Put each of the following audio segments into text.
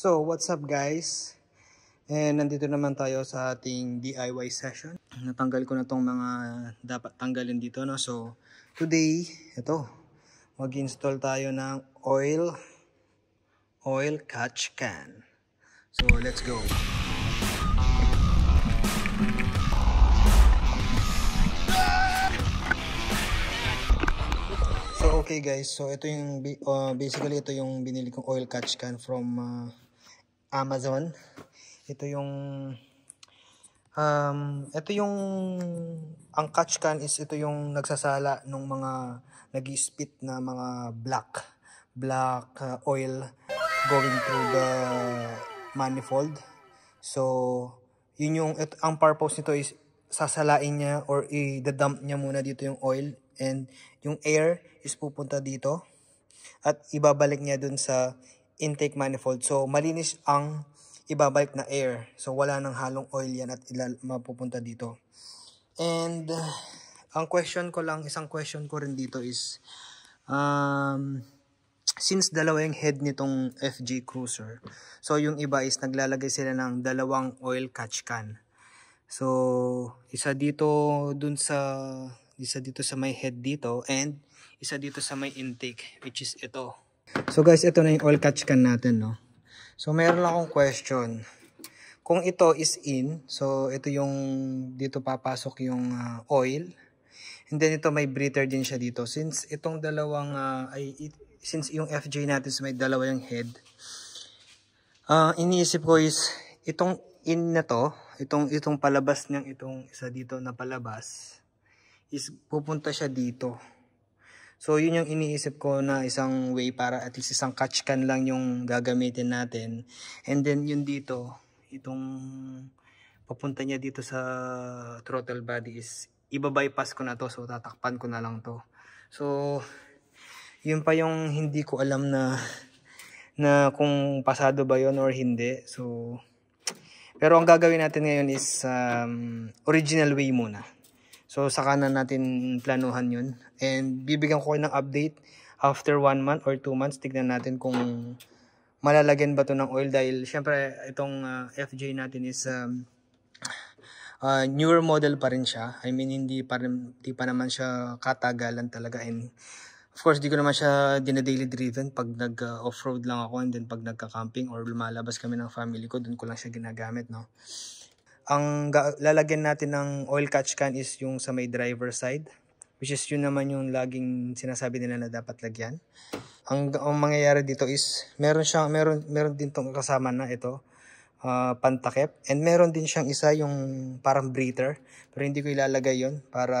So, what's up guys? And nandito naman tayo sa ating DIY session. Natanggal ko na tong mga dapat tanggalin dito. No? So, today, ito, mag-install tayo ng oil, oil catch can. So, let's go. So, okay guys. So, ito yung, uh, basically, ito yung binili kong oil catch can from uh, Amazon. Ito yung, um, ito yung, ang catch can is ito yung nagsasala ng mga nag-spit na mga black, black uh, oil going through the manifold. So, yun yung, it, ang purpose nito is sasalain niya or i-dump niya muna dito yung oil and yung air is pupunta dito at ibabalik niya dun sa intake manifold. So, malinis ang ibabalik na air. So, wala nang halong oil yan at ilal mapupunta dito. And, uh, ang question ko lang, isang question ko rin dito is, um, since dalawa yung head nitong FJ Cruiser, so yung iba is naglalagay sila ng dalawang oil catch can. So, isa dito dun sa isa dito sa may head dito and isa dito sa may intake which is ito. So guys, ito na yung oil catch can natin, no? So meron akong question. Kung ito is in, so ito yung dito papasok yung uh, oil. And then ito may breather din siya dito. Since itong dalawang uh, ay it, since yung FJ natin may dalawa yung head. Uh, iniisip ko is itong in na to, itong itong palabas niyang itong isa dito na palabas is pupunta siya dito. So, yun yung iniisip ko na isang way para at least isang catch can lang yung gagamitin natin. And then, yun dito, itong papunta niya dito sa throttle body is iba-bypass ko na to. So, tatakpan ko na lang to. So, yun pa yung hindi ko alam na na kung pasado ba yon or hindi. So, pero ang gagawin natin ngayon is um, original way muna. So, saka na natin planuhan yun. And bibigyan ko kayo ng update after 1 month or 2 months. Tignan natin kung malalagyan ba to ng oil dahil syempre itong uh, FJ natin is um, uh, newer model pa rin siya. I mean, hindi pa, rin, hindi pa naman siya katagalan talaga. And of course, di ko naman siya dinadaily driven pag nag-off-road uh, lang ako and then pag nagka-camping or lumalabas kami ng family ko, dun ko lang siya ginagamit, no? Ang lalagyan natin ng oil catch can is yung sa may driver side which is yun naman yung laging sinasabi nila na dapat lagyan. Ang, ang mangyayari dito is meron siyang meron meron din tong kasama na ito uh, pantakip and meron din siyang isa yung parang breather pero hindi ko ilalagay yon para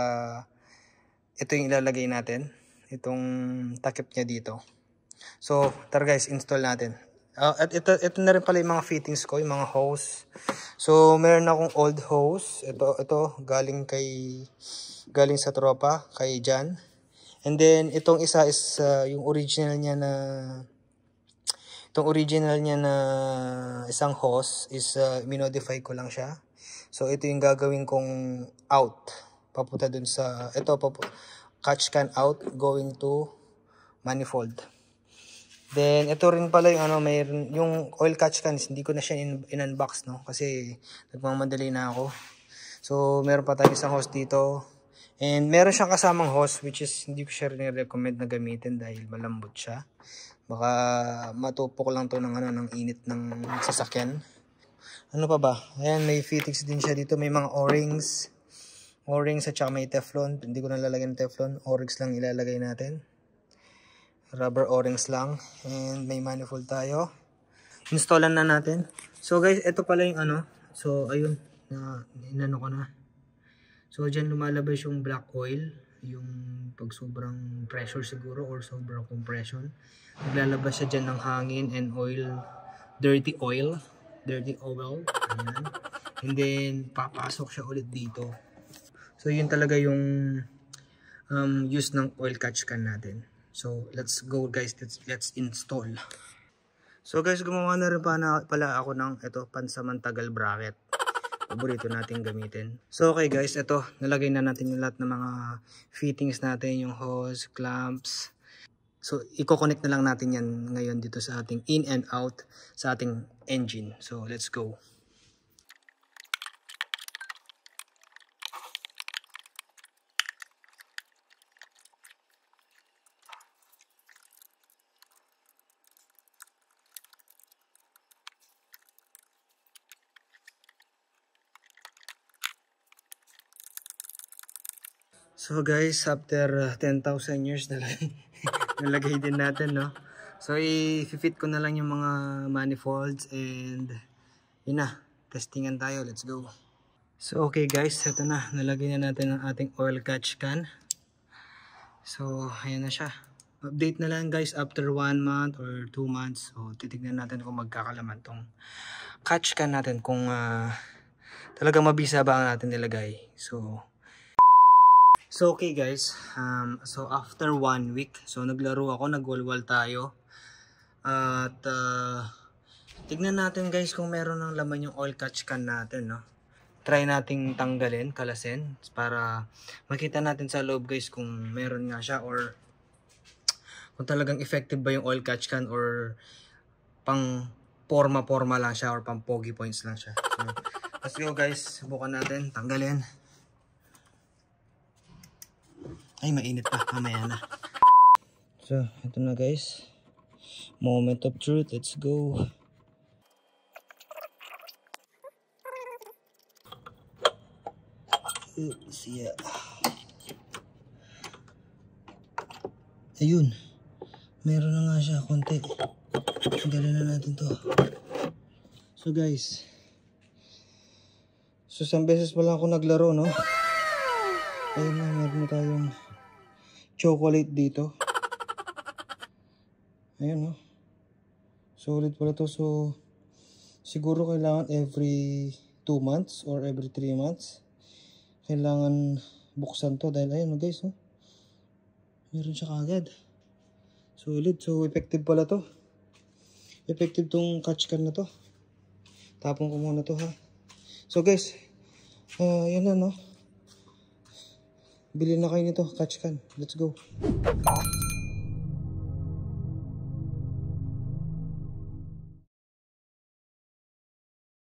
ito yung ilalagay natin itong takip niya dito. So, tara guys, install natin. Uh, at ito, ito na rin pala yung mga fittings ko, yung mga hose. So, meron akong old hose. Ito, ito, galing kay, galing sa tropa, kay Jan. And then, itong isa is uh, yung original niya na, itong original niya na isang hose is uh, minodify ko lang siya. So, ito yung gagawin kong out. Papunta dun sa, ito, papu catch can out going to manifold. Then, ito rin pala yung, ano, may, yung oil catch cans, hindi ko na siya in, in-unbox, no? Kasi, nagmamadali na ako. So, meron pa tayong isang hose dito. And, meron siyang kasamang hose, which is, hindi ko siya rin-recommend na gamitin dahil malambot siya. Baka, matupok lang to ng, ano, ng init ng sasakyan. Ano pa ba? Ayan, may fittings din siya dito. May mga O-rings. O-rings at saka may teflon. Hindi ko na lalagyan ng teflon. O-rings lang ilalagay natin rubber o-rings lang. And may manifold tayo. Installan na natin. So guys ito pala yung ano. So ayun. Na inano ko na. So dyan lumalabas yung black oil. Yung pag sobrang pressure siguro or sobrang compression. Naglalabas siya dyan ng hangin and oil. Dirty oil. Dirty oil. Ayan. and then papasok siya ulit dito. So yun talaga yung um, use ng oil catch can natin So, let's go guys. Let's, let's install. So guys, gumawa na rin pa na, pala ako ng ito, pansamantagal bracket. Paborito natin gamitin. So okay guys, ito, nalagay na natin yung lahat ng mga fittings natin, yung hose, clamps. So, i-connect na lang natin yan ngayon dito sa ating in and out sa ating engine. So, let's go. So guys, after uh, 10,000 years nalagay, nalagay din natin, no? So i-fit ko na lang yung mga manifolds and yun na, testingan tayo. Let's go. So okay guys, ito na. Nalagay na natin ang ating oil catch can. So ayan na siya. Update na lang guys after 1 month or 2 months. So titignan natin kung magkakalaman tong catch can natin kung uh, talagang mabisa ba ang natin nilagay. So So okay guys, um, so after one week, so naglaro ako, nagwalwal tayo. At uh, tignan natin guys kung meron ng laman yung oil catch can natin, no. Try nating tanggalin, kalasin para makita natin sa loob guys kung meron nga siya or kung talagang effective ba yung oil catch can or pang forma-forma lang siya or pang pogi points lang siya. So, let's go guys, subukan natin, tanggalin. Ay, mainit pa. Mamaya na. So, ito na guys. Moment of truth. Let's go. Oops, yeah. Ayun. Meron na nga siya konti. Tanggalin na natin to. So guys. So, isang beses pa lang ako naglaro, no? Ayun na, meron tayong chocolate dito. Ayun, no? Solid pala to. So, siguro kailangan every 2 months or every 3 months. Kailangan buksan to dahil ayun, no, guys, no? Meron siya kagad. Solid. So, effective pala to. Effective tong catch can na to. Tapon ko muna to, ha? So, guys, uh, yan na, no? Bili na kayo nito, catch can. Let's go.